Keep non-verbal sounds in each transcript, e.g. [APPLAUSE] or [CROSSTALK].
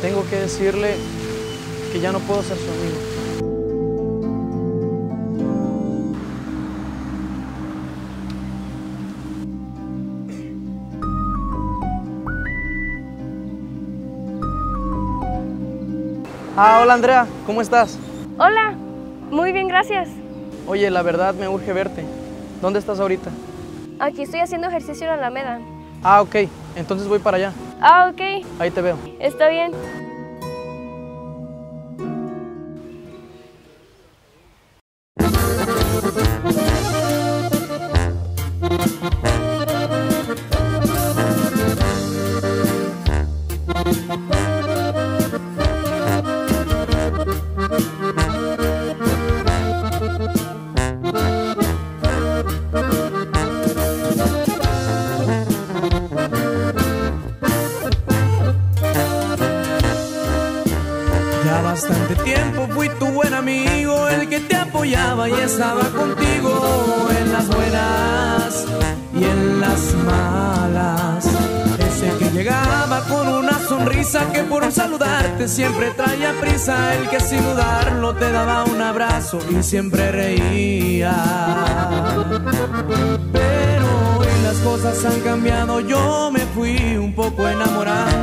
tengo que decirle que ya no puedo ser su amigo. Ah, hola Andrea, ¿cómo estás? Hola, muy bien, gracias. Oye, la verdad me urge verte. ¿Dónde estás ahorita? Aquí estoy haciendo ejercicio en la Alameda. Ah, ok, entonces voy para allá. Ah, ok, Ahí te veo. está bien. Bastante tiempo fui tu buen amigo, el que te apoyaba y estaba contigo en las buenas y en las malas. Ese que llegaba con una sonrisa que por saludarte siempre traía prisa, el que sin dudarlo te daba un abrazo y siempre reía. Pero hoy las cosas han cambiado, yo me fui un poco enamorando, algo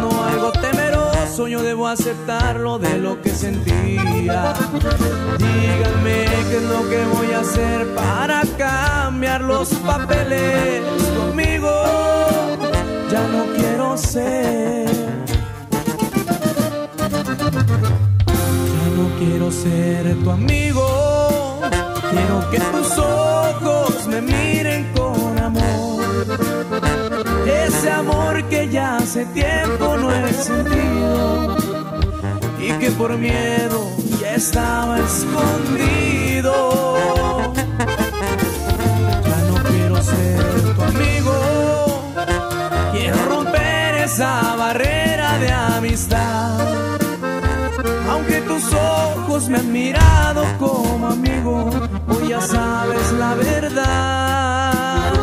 temeroso, yo debo aceptarlo de lo que sentía. Díganme qué es lo que voy a hacer para cambiar los papeles conmigo. Ya no quiero ser. Ya no quiero ser tu amigo. Quiero que tus ojos me miren con amor. Ese amor que ya hace tiempo por miedo ya estaba escondido. Ya no quiero ser tu amigo, quiero romper esa barrera de amistad. Aunque tus ojos me han mirado como amigo, hoy ya sabes la verdad.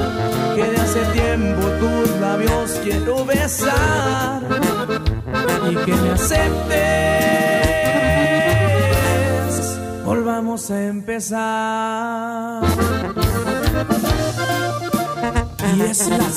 Que de hace tiempo tus labios quiero besar y que me aceptes. A empezar. [LAUGHS] Y es la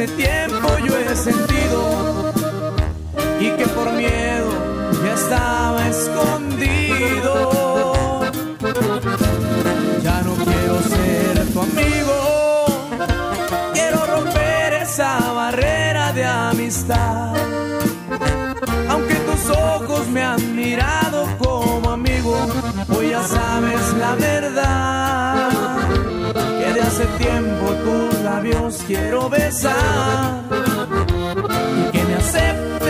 hace tiempo yo he sentido y que por miedo ya estaba escondido. Ya no quiero ser tu amigo, quiero romper esa barrera de amistad. Aunque tus ojos me han mirado como amigo, hoy ya sabes la verdad. Labios quiero besar y que me aceptes.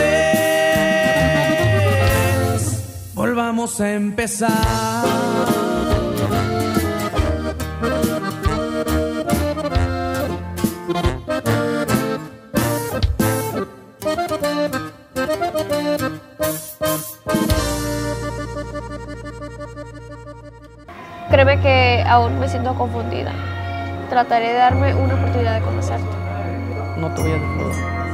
Volvamos a empezar. Créeme que aún me siento confundida. Trataré de darme una oportunidad de conocerte. No te voy a defraudar.